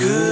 Good.